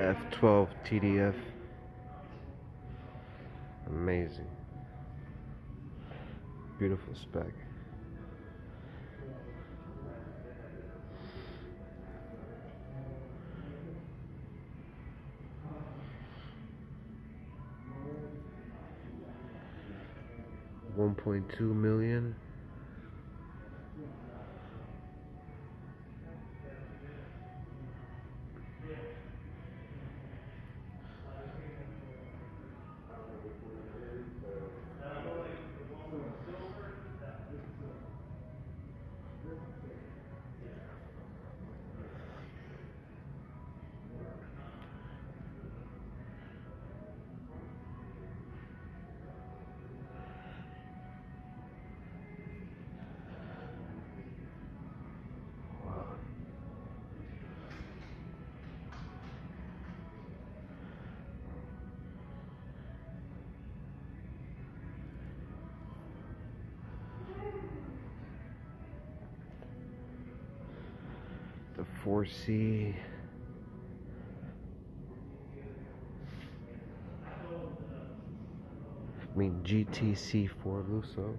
12 TDF. Amazing. Beautiful spec. One point two million. The 4C. I mean GTC 4 Lusso.